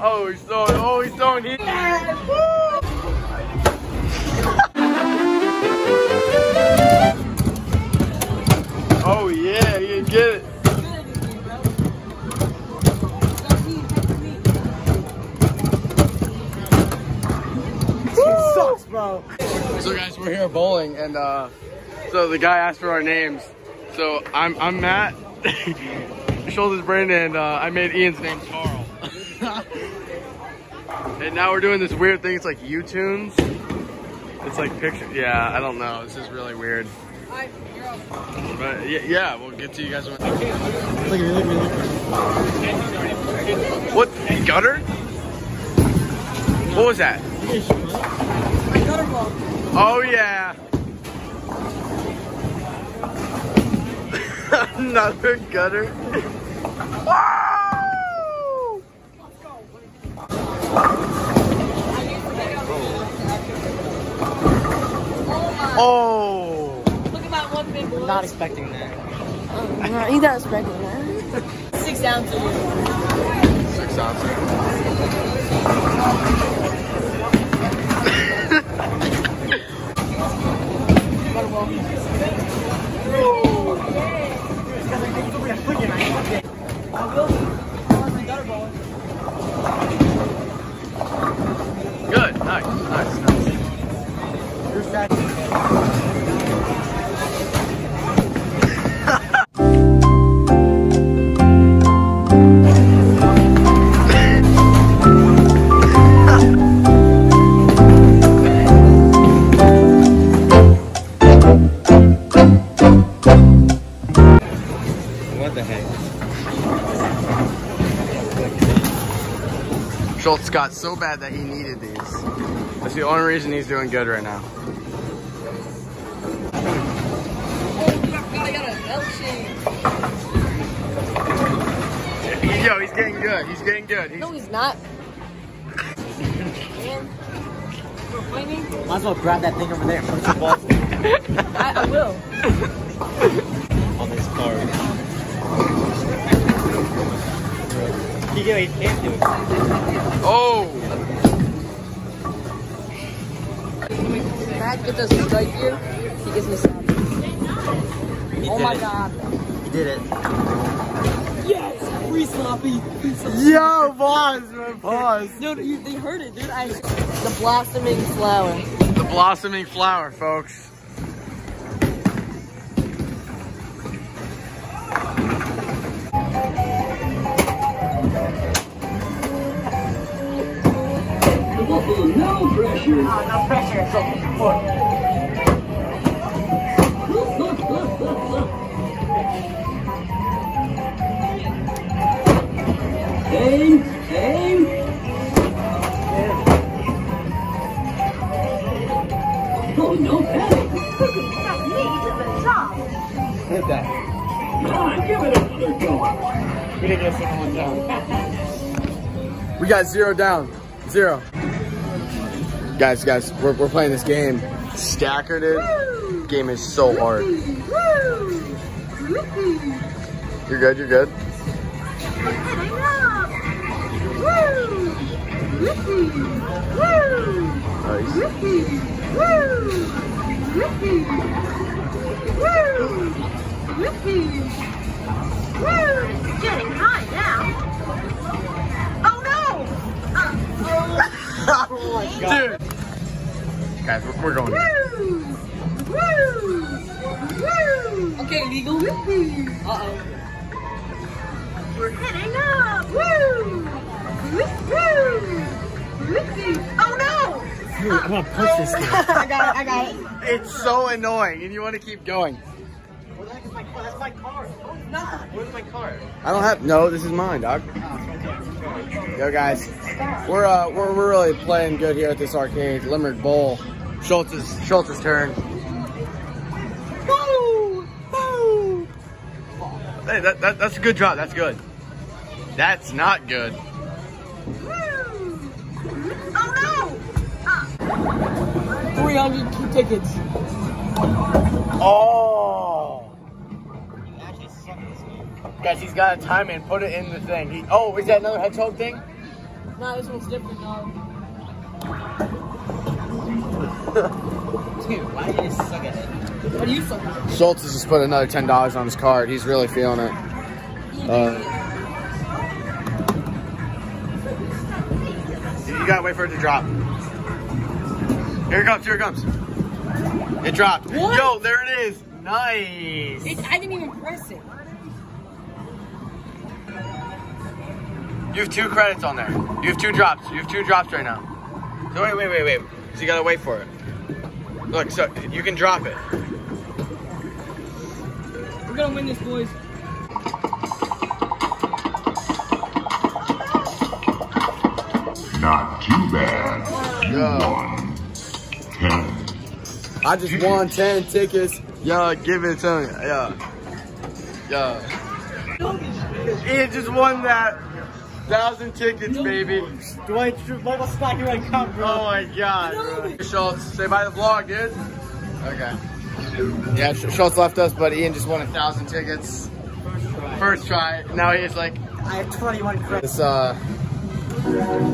Oh, he's throwing. Oh, he's throwing. He oh yeah, he can get it. Sucks, bro. So guys, we're here bowling, and uh, so the guy asked for our names. So I'm I'm Matt. Schultz's Brandon, and uh, I made Ian's name Carl. And now we're doing this weird thing. It's like U-tunes. It's like picture. Yeah, I don't know. This is really weird. But yeah, yeah, we'll get to you guys. When... What gutter? What was that? Oh yeah. Another gutter. Woo! Ah! Oh. Look at that one big one. Not expecting that. Oh, no, he's not expecting that. Six ounces. Six ounces. Good. Nice. Nice. Nice. What the heck? Schultz got so bad that he needed these. That's the only reason he's doing good right now. Yo, he's getting good. He's getting good. He's, No, he's not. Man. Might as well grab that thing over there and put your balls I, I will. on this card. He can't, he can't do it. oh, Matt gets us right here. He gives me some. He Oh my it. god. He did it. Yes! Free sloppy. Free sloppy. yo, pause, man, pause. Dude, you, they heard it, dude. I, the blossoming flower. The blossoming flower, folks. No pressure. Oh, no pressure. No panic. Hit that. Come on, give it another go. We didn't get a second one down. We got zero down. Zero. Guys, guys, we're, we're playing this game. Stacker, dude. Game is so hard. You're good, you're good. Nice. Getting high now. Oh no! Dude. Guys, we're, we're going. Woo! Woo! Woo! Okay, legal. Uh-oh. We're heading up! Woo! Woo! Woo! Oh! Dude, I'm gonna push this thing. I got it, I got it. It's so annoying, and you want to keep going. Where the heck is my car? That's my car. No, it's not. Where's my car? I don't have. No, this is mine, dog. Yo, guys, we're uh, we're we're really playing good here at this arcade, Limerick Bowl. Schultz's Schultz's turn. Woo! Woo! Hey, that, that that's a good drop. That's good. That's not good. 300 tickets. Oh! Guys, he's got to time it and put it in the thing. He, oh, is that another hedgehog thing? Nah, this one's different, dog. Dude, why do you suck at it? What do you suck at? Schultz has just put another ten dollars on his card. He's really feeling it. Uh, you gotta wait for it to drop. Here it comes. Here it comes. It dropped. What? Yo, there it is. Nice. It, I didn't even press it. You have two credits on there. You have two drops. You have two drops right now. So wait, wait, wait, wait. So you gotta wait for it. Look, so you can drop it. We're gonna win this, boys. Not too bad. You Yeah. won. I just won 10 tickets. Yo, give it to me. Yeah. Yo. Ian just won that thousand tickets, baby. Dwight, Michael Scott, here I come, bro. Oh my god. bro. Schultz, say bye to the vlog, dude. Okay. Yeah, Schultz left us, but Ian just won a thousand tickets. First try. Now he's like, I have 21 credits. this uh,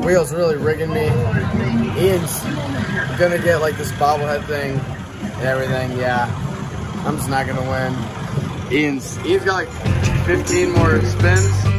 wheel's really rigging me. Ian's gonna get like this bobblehead thing and everything. Yeah, I'm just not gonna win. Ian's Ian's got like 15 more spins.